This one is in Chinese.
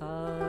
他